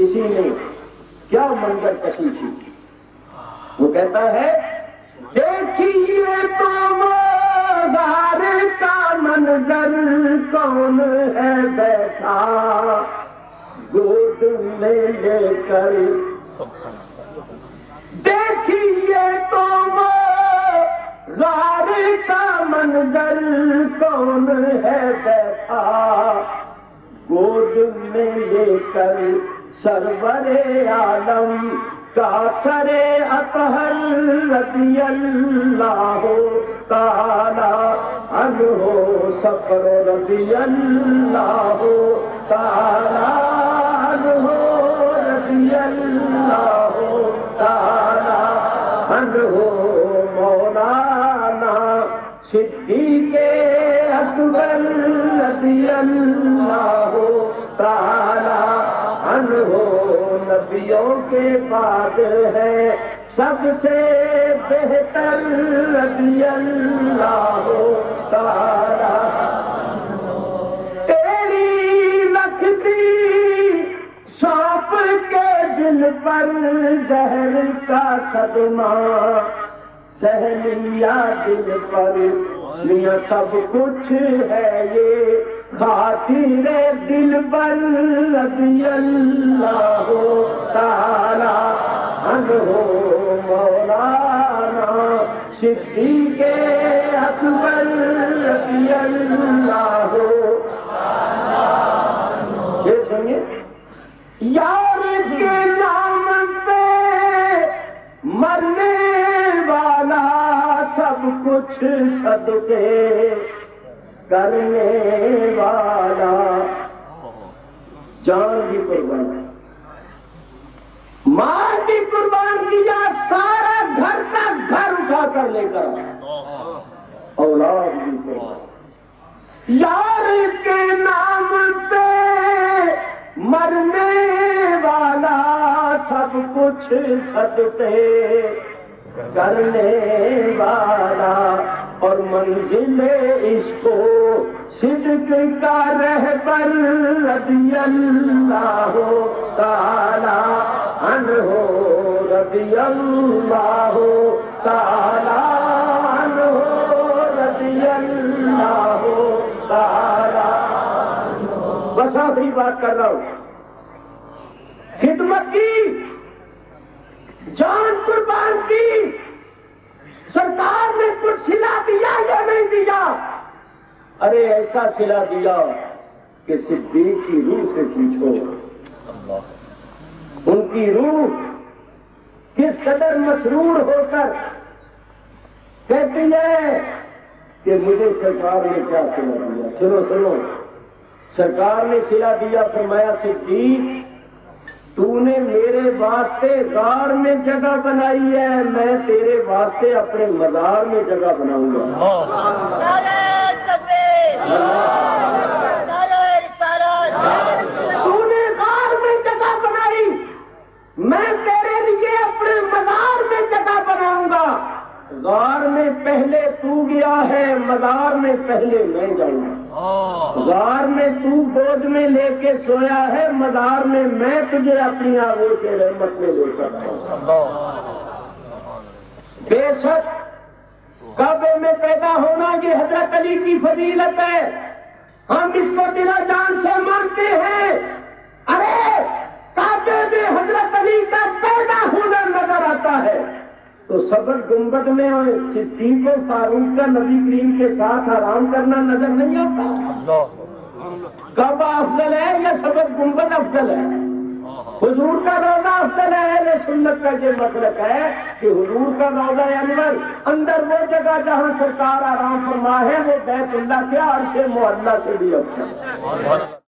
किसी ने क्या मंजर कसी थी वो कहता है, देखिए तो गार का मंजर कौन है बैठा? गोद में लेकर। देखिए तो गार का मंजर कौन है बैठा? गोद में लेकर। सरवरे आलम का सरे अतहर रबी अल्लाह ताला अन हो सफर रबी अल्लाह ताला रबी अल्लाह ताला अन हो मौलाना सिद्दीके अकबर रबी अल्लाह ताला हो नबियों के बाद है। सबसे बेहतर अल्लाह ताला। तेरी लखती सौंप के दिल पर जहर का सदमा। सहलिया दिल पर, लिया सब कुछ है ये। खातिर दिल रबी अल्लाह ताला अन हो मौलाना सिद्धि के अकबर शेर सुनिए। यार के नाम पे मरने वाला सब कुछ सदके। करने वाला। जान भी कुर्बान। माँ भी कुर्बान किया सारा घर का घर उठा कर लेकर। औलाद भी कुर्बान। यार के नाम पे मरने वाला सब कुछ सदते करने वाला और मंजिल इसको सिद्क का रहबर रबी अल्लाह ताला अन हो रबी अल्लाह ताला आखिरी बात कर रहा हूं। खिदमत की जान अरे ऐसा सिला दिया कि सिद्दीक की रूह से पूछो उनकी रूह किस कदर मसरूर होकर कहती है कि मुझे सरकार ने क्या सिला दिया? सुनो सुनो। सरकार ने सिला दिया फरमाया सिद्दीक तूने मेरे वास्ते गार में जगह बनाई है मैं तेरे वास्ते अपने मजार में जगह बनाऊँगा। तूने गार में जगह बनाई। मैं तेरे लिए अपने मजार में जगह बनाऊँगा। गार में पहले तू गया है मजार में पहले मैं जाऊँगा। गार में तू गोद में लेके सोया है मजार में मैं तुझे अपनी आगोश के रहमत में ले सकता बेशक काबे में पैदा होना ये हज़रत अली की फजीलत है। हम इसको दिला जान से मानते हैं। अरे काबे में हज़रत अली का पैदा होना नज़र आता है। तो सबर गुंबद में और सिद्दीक फारूक का नबी करीम के साथ आराम करना नज़र नहीं आता? काबा अफजल है या सबर गुंबद अफजल है? हुजूर का रौदा अफजल है सुन्नत का ये मतलब है कि हजूर का रौदा अनवर, अंदर वो जगह जहाँ सरकार आराम फरमा है, वो बैतुल्ला के अर्श मोहल्ला से भी है